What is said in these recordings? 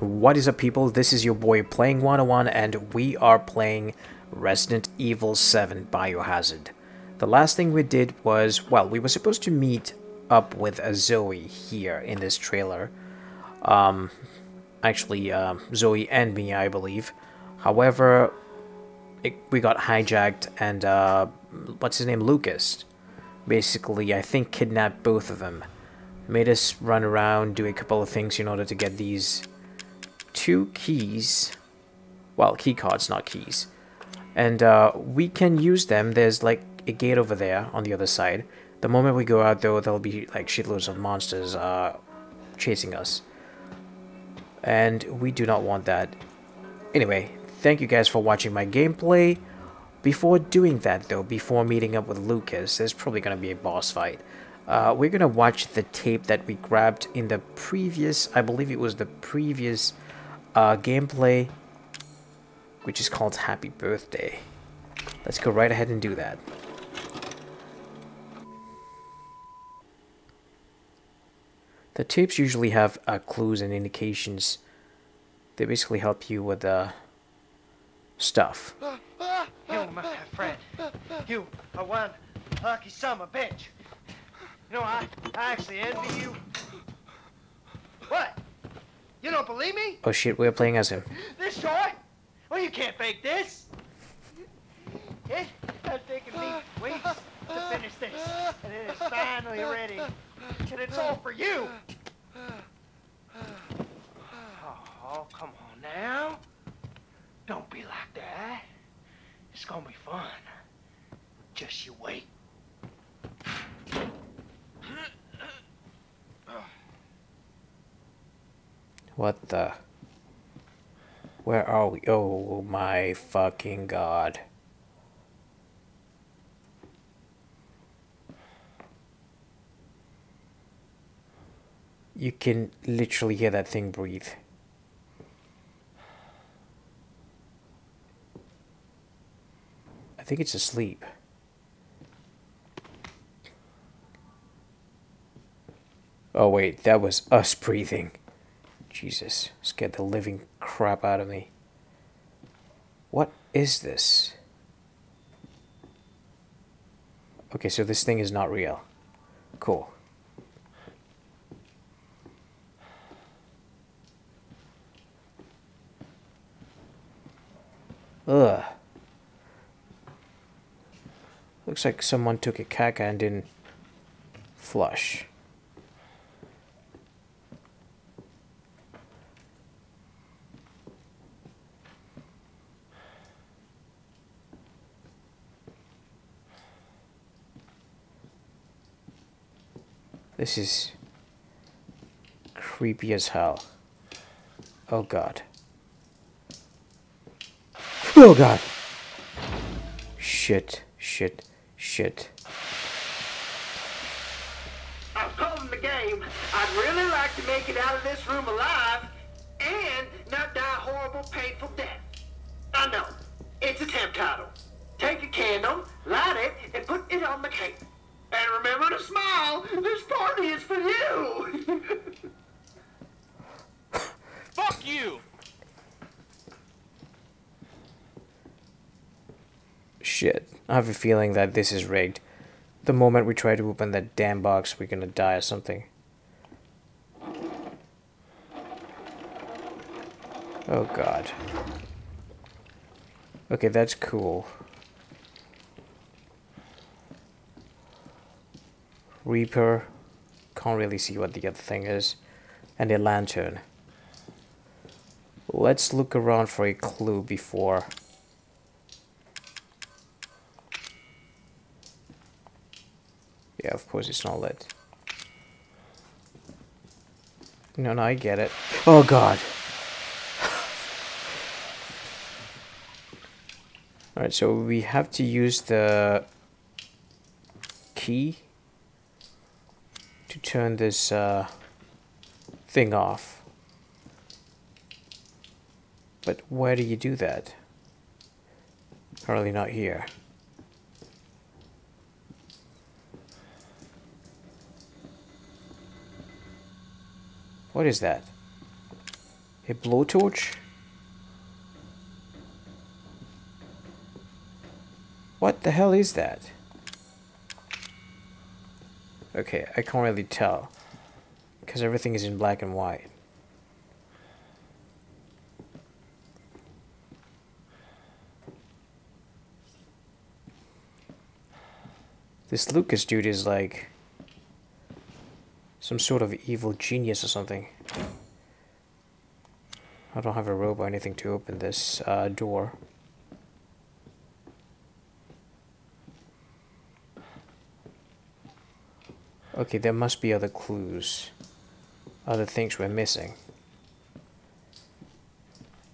What is up, people? This is your boy Playing 101, and we are playing Resident Evil 7 Biohazard. The last thing we did was, well, we were supposed to meet up with a Zoe here in this trailer. Um, actually, uh, Zoe and Mia, I believe. However, it, we got hijacked, and uh, what's his name, Lucas, basically, I think, kidnapped both of them. Made us run around, do a couple of things in order to get these two keys. Well, key cards, not keys. And uh, we can use them. There's like a gate over there on the other side. The moment we go out, though, there'll be like shitloads of monsters uh, chasing us. And we do not want that. Anyway, thank you guys for watching my gameplay. Before doing that, though, before meeting up with Lucas, there's probably going to be a boss fight. Uh, we're going to watch the tape that we grabbed in the previous, I believe it was the previous uh, gameplay, which is called Happy Birthday. Let's go right ahead and do that. The tapes usually have uh, clues and indications. They basically help you with uh, stuff. You, my friend. You are one lucky summer bitch. You know, I, I actually envy you. You don't believe me? Oh shit, we're playing as him. This short? Well, you can't fake this. It has taken me weeks to finish this, and it is finally ready. And it's all for you. Oh, come on now. Don't be like that. It's gonna be fun. Just you wait. What the? Where are we? Oh my fucking god. You can literally hear that thing breathe. I think it's asleep. Oh wait, that was us breathing. Jesus, scared the living crap out of me. What is this? Okay, so this thing is not real. Cool. Ugh. Looks like someone took a caca and didn't flush. This is creepy as hell. Oh god. Oh god. Shit, shit, shit. I've called the game. I'd really like to make it out of this room alive and not die a horrible, painful death. I know. It's a temp title. Take a candle, light it, and put it on the cake. And remember to smile. This party is for you. Fuck you! Shit. I have a feeling that this is rigged. The moment we try to open that damn box, we're gonna die or something. Oh god. Okay, that's cool. Reaper. Can't really see what the other thing is. And a lantern. Let's look around for a clue before. Yeah, of course it's not lit. No, no, I get it. Oh god. Alright, so we have to use the key to turn this uh, thing off. But where do you do that? Apparently not here. What is that? A blowtorch? What the hell is that? Okay, I can't really tell. Because everything is in black and white. This Lucas dude is like some sort of evil genius or something. I don't have a rope or anything to open this uh, door. Okay, there must be other clues. Other things we're missing.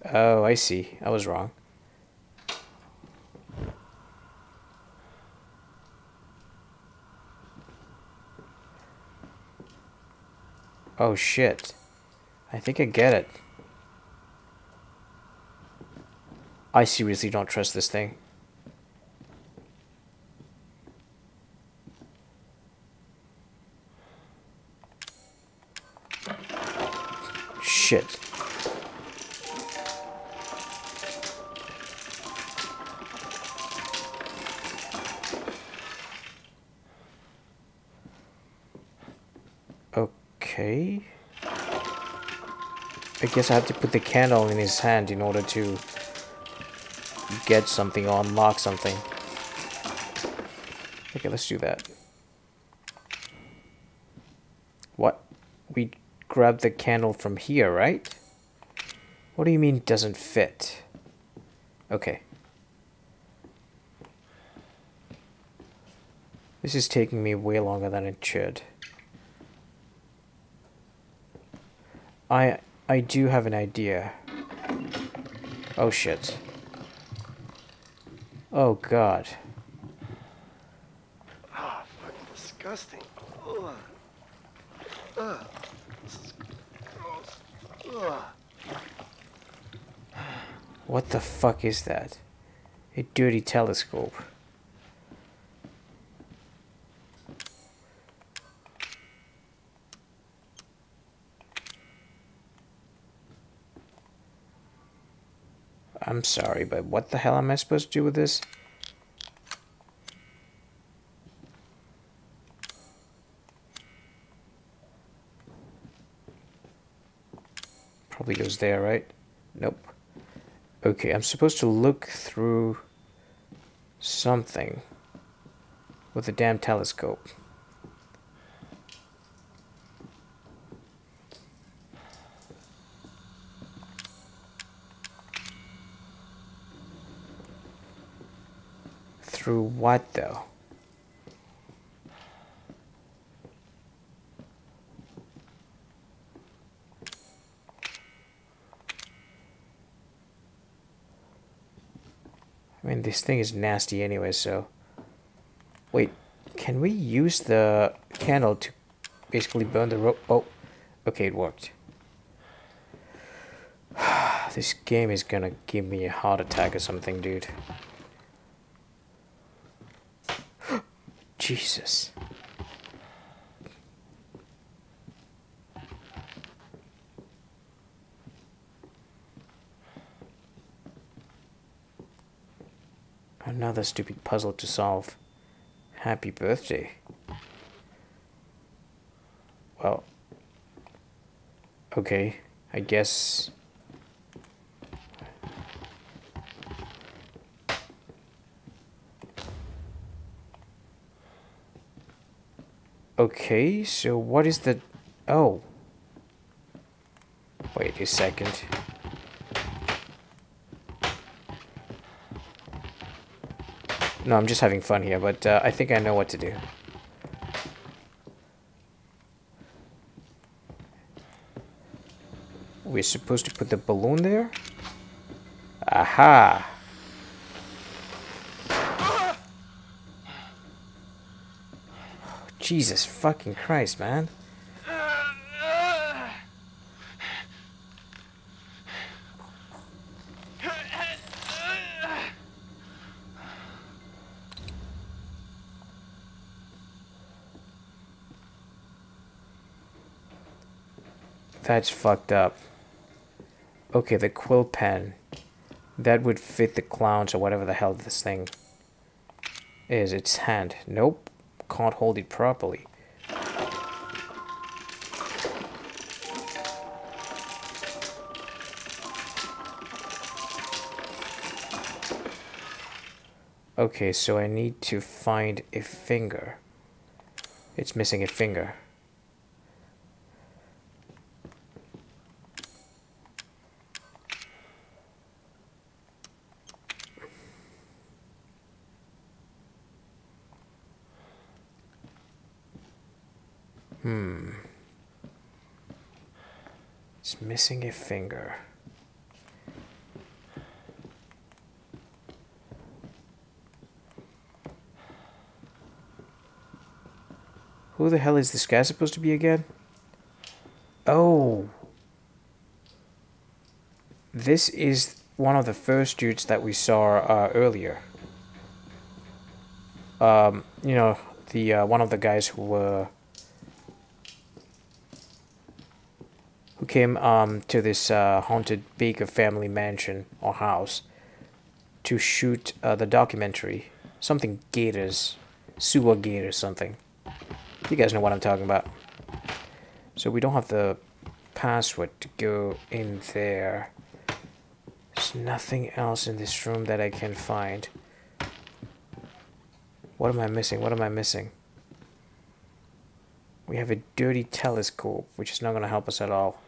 Oh, I see. I was wrong. Oh shit. I think I get it. I seriously don't trust this thing. Okay. I guess I have to put the candle in his hand in order to get something or unlock something. Okay, let's do that. What? We grabbed the candle from here, right? What do you mean doesn't fit? Okay. This is taking me way longer than it should. I I do have an idea. Oh shit. Oh god. Ah, fucking disgusting. Ugh. Ugh. This is gross. Ugh. What the fuck is that? A dirty telescope. I'm sorry, but what the hell am I supposed to do with this? Probably goes there, right? Nope. Okay, I'm supposed to look through something with a damn telescope. Through what, though? I mean, this thing is nasty anyway, so... Wait, can we use the candle to basically burn the rope? Oh, okay, it worked. this game is gonna give me a heart attack or something, dude. Jesus. Another stupid puzzle to solve. Happy birthday. Well. Okay, I guess... Okay, so what is the... Oh. Wait a second. No, I'm just having fun here, but uh, I think I know what to do. We're supposed to put the balloon there? Aha! Jesus fucking Christ, man. That's fucked up. Okay, the quill pen. That would fit the clowns or whatever the hell this thing is. Its hand. Nope. Can't hold it properly. Okay, so I need to find a finger. It's missing a finger. Hmm. It's missing a finger. Who the hell is this guy supposed to be again? Oh. This is one of the first dudes that we saw uh, earlier. Um, you know, the uh, one of the guys who were who came um, to this uh, haunted Baker family mansion or house to shoot uh, the documentary, something Gators, sewer Gators, something. You guys know what I'm talking about. So we don't have the password to go in there. There's nothing else in this room that I can find. What am I missing? What am I missing? We have a dirty telescope, which is not going to help us at all.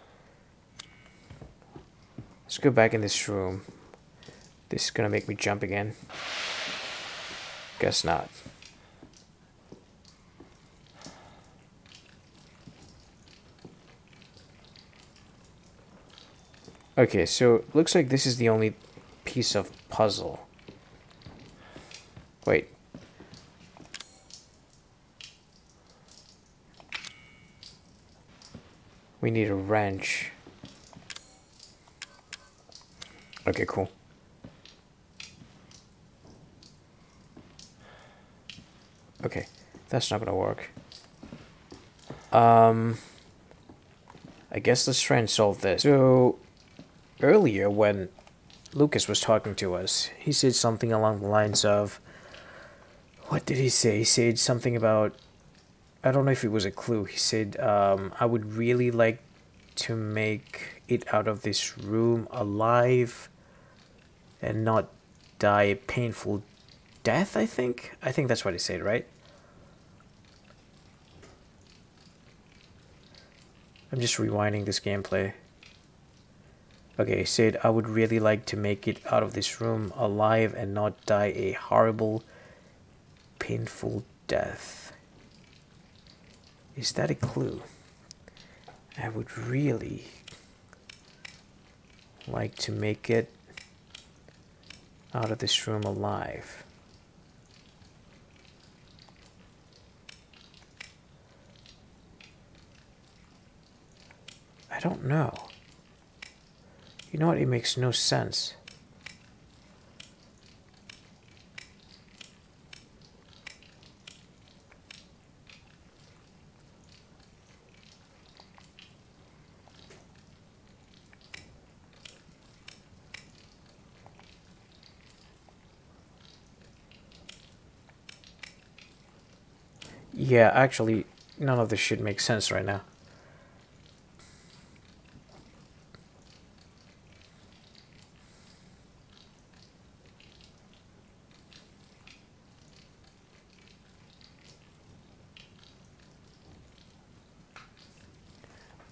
Let's go back in this room. This is to make me jump again. Guess not. Okay, so it looks like this is the only piece of puzzle. Wait. We need a wrench. Okay, cool. Okay, that's not gonna work. Um, I guess let's try and solve this. So, earlier when Lucas was talking to us, he said something along the lines of, what did he say? He said something about, I don't know if it was a clue. He said, um, I would really like to make it out of this room alive and not die a painful death, I think? I think that's what he said, right? I'm just rewinding this gameplay. Okay, he said, I would really like to make it out of this room alive and not die a horrible, painful death. Is that a clue? I would really like to make it out of this room alive. I don't know. You know what? It makes no sense. Yeah, actually, none of this shit makes sense right now.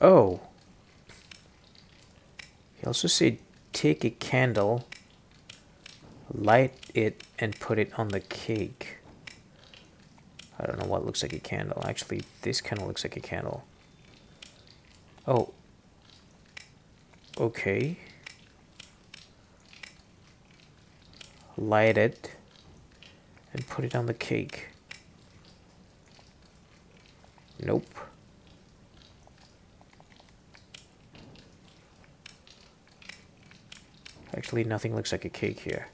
Oh. He also said take a candle, light it, and put it on the cake. I don't know what looks like a candle. Actually, this kind of looks like a candle. Oh. Okay. Light it and put it on the cake. Nope. Actually, nothing looks like a cake here.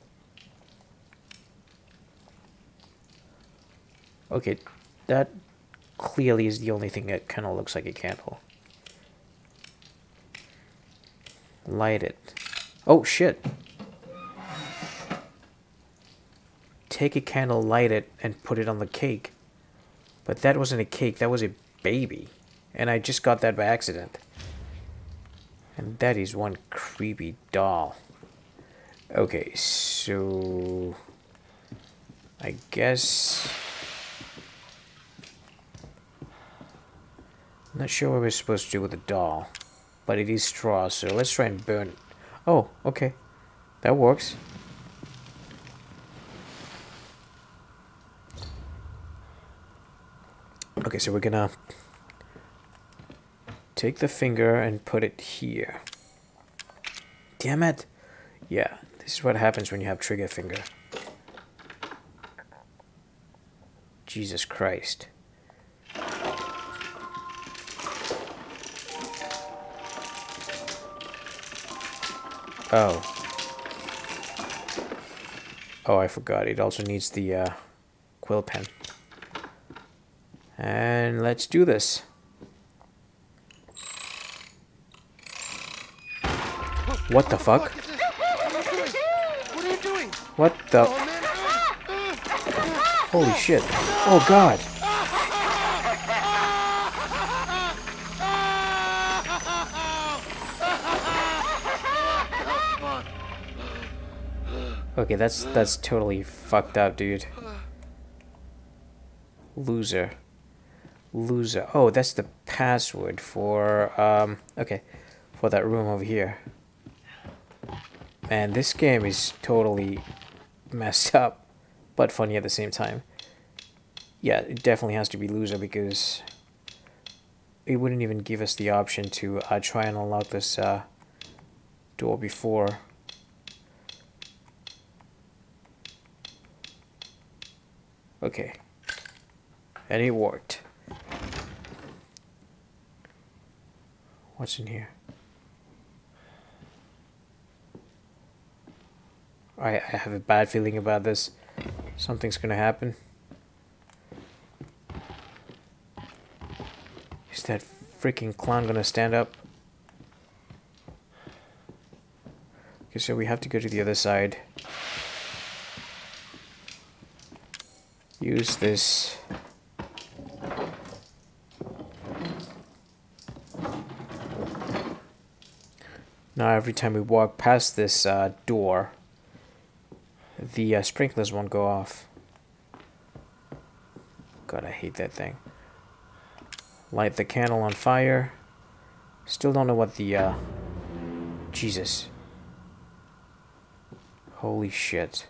Okay, that clearly is the only thing that kind of looks like a candle. Light it. Oh, shit. Take a candle, light it, and put it on the cake. But that wasn't a cake, that was a baby. And I just got that by accident. And that is one creepy doll. Okay, so... I guess... not sure what we're supposed to do with the doll. But it is straw, so let's try and burn... It. Oh, okay. That works. Okay, so we're gonna take the finger and put it here. Damn it! Yeah, this is what happens when you have trigger finger. Jesus Christ. Oh. Oh, I forgot. It also needs the uh, quill pen. And let's do this. What the fuck? What are you doing? What the? Oh. Holy shit. Oh god. Okay, that's that's totally fucked up, dude. Loser. Loser. Oh, that's the password for um okay, for that room over here. Man, this game is totally messed up, but funny at the same time. Yeah, it definitely has to be loser because it wouldn't even give us the option to uh, try and unlock this uh, door before. Okay. And it worked. What's in here? I, I have a bad feeling about this. Something's gonna happen. Is that freaking clown gonna stand up? Okay, so we have to go to the other side. Use this. Now every time we walk past this uh, door, the uh, sprinklers won't go off. God, I hate that thing. Light the candle on fire. Still don't know what the, uh... Jesus. Holy shit.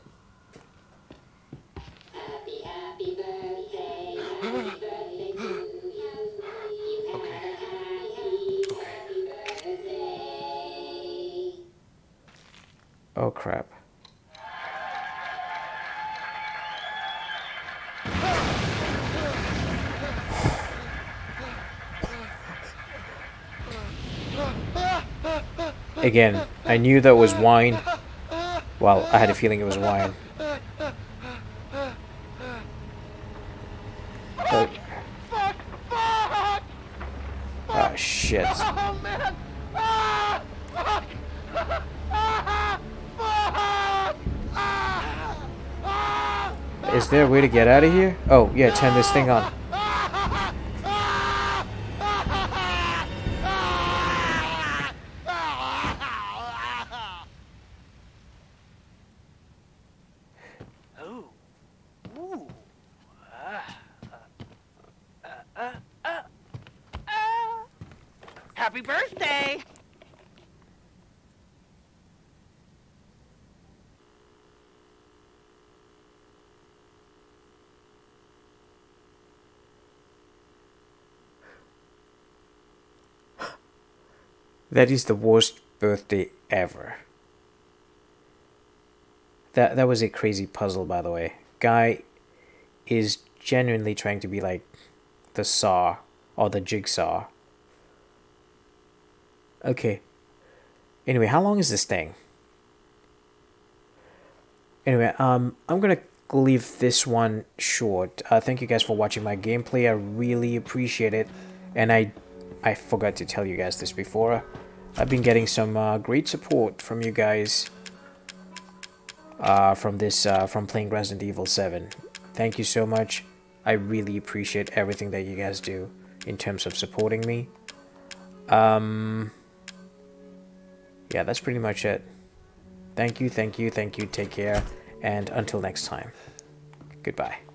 Again, I knew that was wine. Well, I had a feeling it was wine. Oh, Fuck! Fuck! ah, shit. Oh, man! Ah! Fuck! Fuck! Is there a way to get out of here? Oh, yeah, turn this thing on. Uh, uh, uh. Happy birthday! That is the worst birthday ever. That that was a crazy puzzle, by the way. Guy is genuinely trying to be like the saw or the jigsaw. Okay. Anyway, how long is this thing? Anyway, um, I'm gonna leave this one short. Uh, thank you guys for watching my gameplay. I really appreciate it, and I, I forgot to tell you guys this before. I've been getting some uh, great support from you guys uh, from this uh, from playing Resident Evil 7. Thank you so much. I really appreciate everything that you guys do in terms of supporting me. Um, yeah, that's pretty much it. Thank you, thank you, thank you. Take care, and until next time, goodbye.